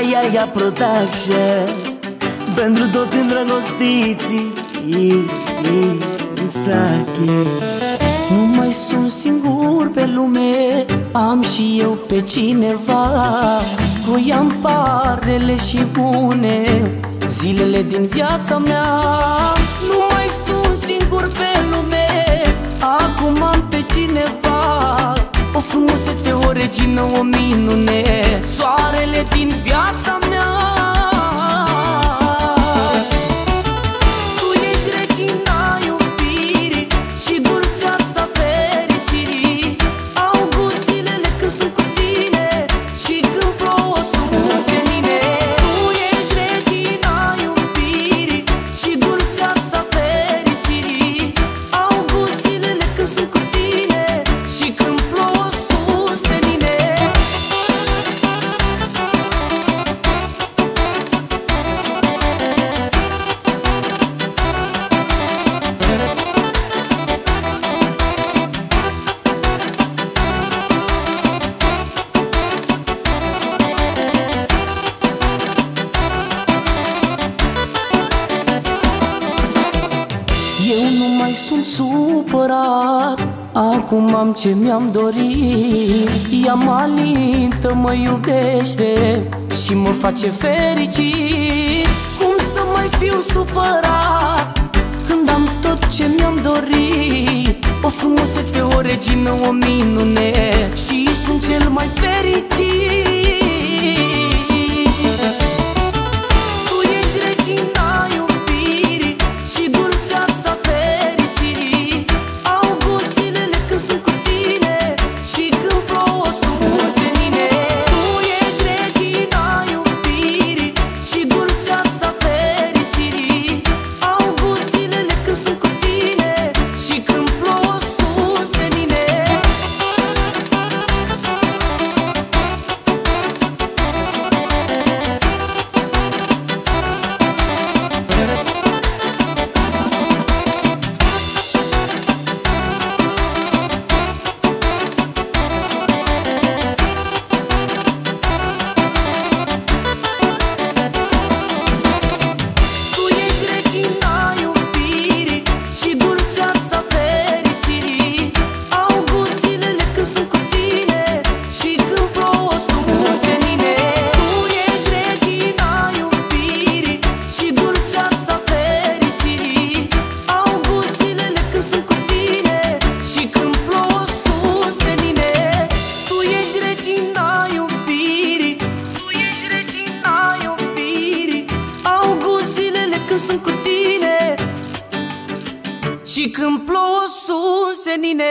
Iaia Production Pentru toți îndrăgostiții Isaki Nu mai sunt singur pe lume Am și eu pe cineva. Goiam parele și bune Zilele din viața mea. Nu mai sunt singur pe lume Acum am pe cineva. O frumusețe, o regină, o minune. Soarele din viața mea Eu nu mai sunt supărat. Acum am ce mi-am dorit. Ea mă alintă, mă iubește Și mă face fericit. Cum să mai fiu supărat Când am tot ce mi-am dorit? O frumusețe, o regină, o minune Și sunt cel mai fericit Și când plouă sus, senine